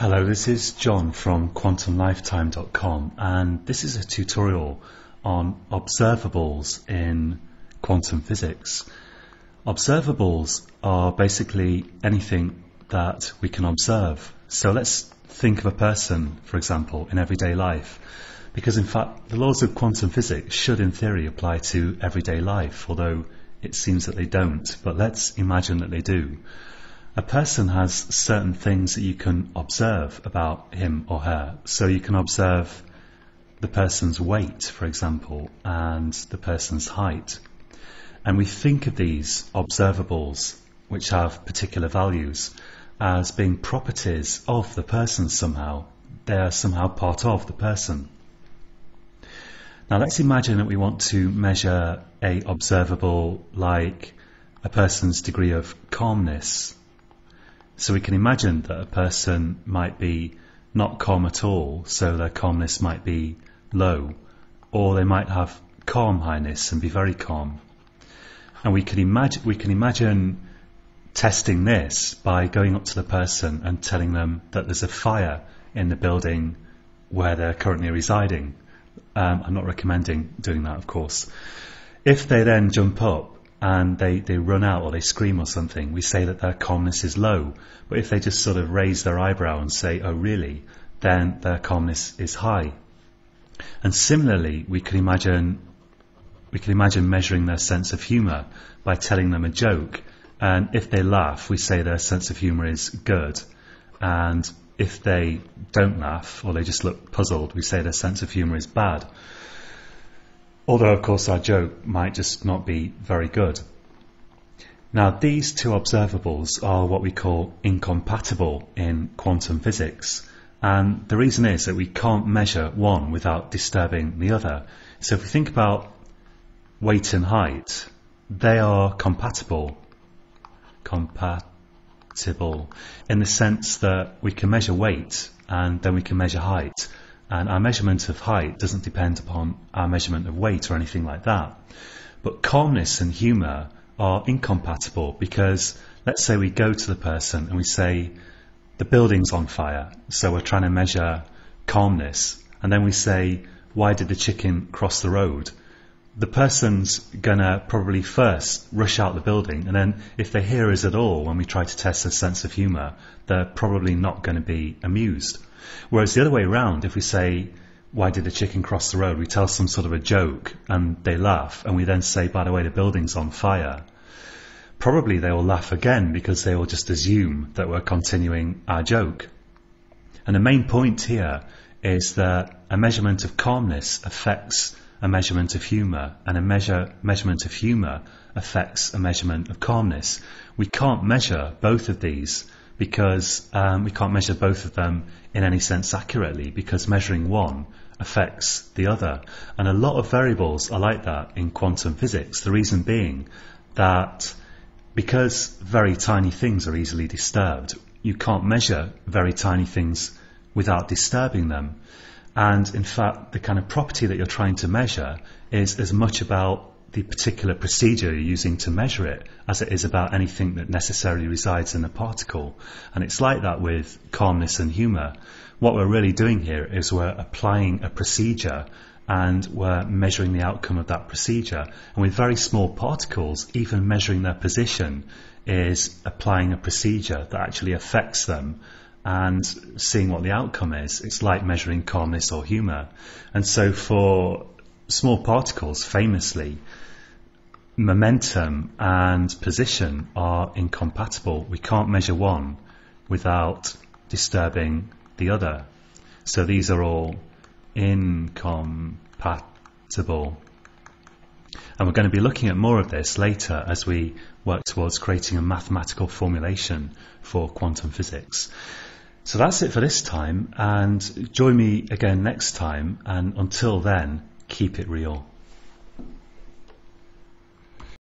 Hello, this is John from quantumlifetime.com and this is a tutorial on observables in quantum physics. Observables are basically anything that we can observe. So let's think of a person, for example, in everyday life. Because in fact, the laws of quantum physics should in theory apply to everyday life, although it seems that they don't. But let's imagine that they do. A person has certain things that you can observe about him or her. So you can observe the person's weight, for example, and the person's height. And we think of these observables, which have particular values, as being properties of the person somehow. They are somehow part of the person. Now let's imagine that we want to measure a observable like a person's degree of calmness so we can imagine that a person might be not calm at all, so their calmness might be low, or they might have calm highness and be very calm. And we can imagine we can imagine testing this by going up to the person and telling them that there's a fire in the building where they're currently residing. Um, I'm not recommending doing that, of course. If they then jump up and they, they run out or they scream or something, we say that their calmness is low. But if they just sort of raise their eyebrow and say, oh really, then their calmness is high. And similarly, we can imagine we can imagine measuring their sense of humour by telling them a joke. And if they laugh, we say their sense of humour is good. And if they don't laugh or they just look puzzled, we say their sense of humour is bad. Although, of course, our joke might just not be very good. Now, these two observables are what we call incompatible in quantum physics. And the reason is that we can't measure one without disturbing the other. So if we think about weight and height, they are compatible. Compatible. In the sense that we can measure weight and then we can measure height. And our measurement of height doesn't depend upon our measurement of weight or anything like that. But calmness and humour are incompatible because let's say we go to the person and we say, the building's on fire, so we're trying to measure calmness, and then we say, why did the chicken cross the road? The person's gonna probably first rush out the building, and then if they hear us at all when we try to test their sense of humour, they're probably not going to be amused. Whereas the other way around, if we say, why did the chicken cross the road? We tell some sort of a joke and they laugh, and we then say, by the way, the building's on fire. Probably they will laugh again because they will just assume that we're continuing our joke. And the main point here is that a measurement of calmness affects a measurement of humour, and a measure, measurement of humour affects a measurement of calmness. We can't measure both of these because um, we can't measure both of them in any sense accurately because measuring one affects the other. And a lot of variables are like that in quantum physics. The reason being that because very tiny things are easily disturbed, you can't measure very tiny things without disturbing them. And in fact, the kind of property that you're trying to measure is as much about the particular procedure you're using to measure it as it is about anything that necessarily resides in a particle. And it's like that with calmness and humour. What we're really doing here is we're applying a procedure and we're measuring the outcome of that procedure. And with very small particles, even measuring their position is applying a procedure that actually affects them and seeing what the outcome is. It's like measuring calmness or humour. And so for small particles, famously, momentum and position are incompatible. We can't measure one without disturbing the other. So these are all incompatible. And we're going to be looking at more of this later as we work towards creating a mathematical formulation for quantum physics. So that's it for this time, and join me again next time. And until then, keep it real.